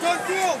Brasil!